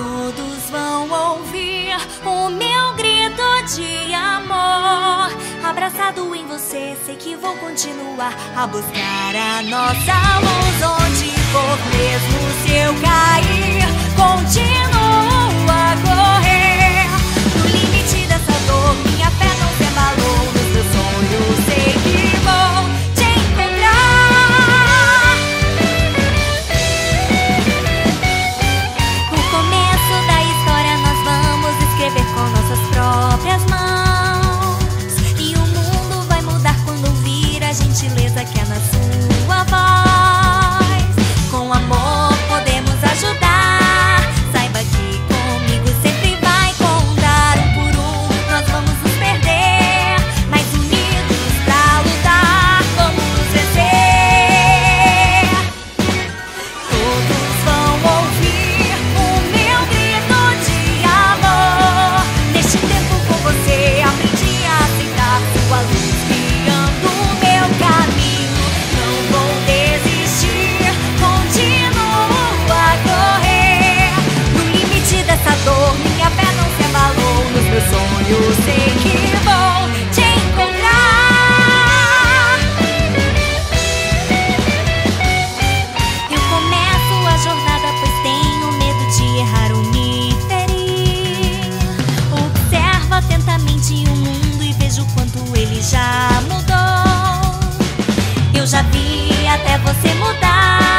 Todos vão ouvir o meu grito de amor. Abraçado em você, sei que vou continuar a buscar a nossa luz onde for, mesmo se eu cair. até você mudar.